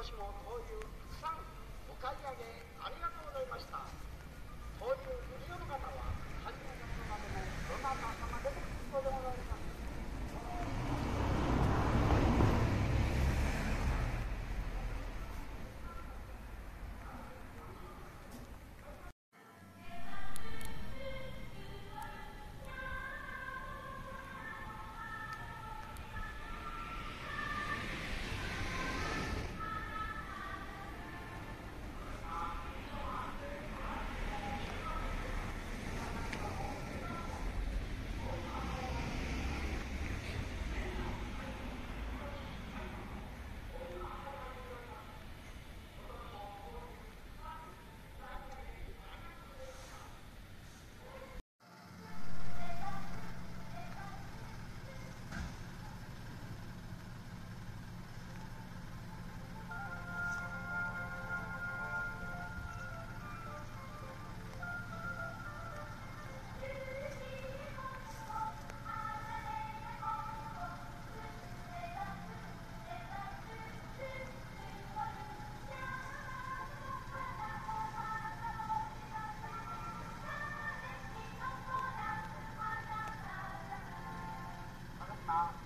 年も灯油たく 아.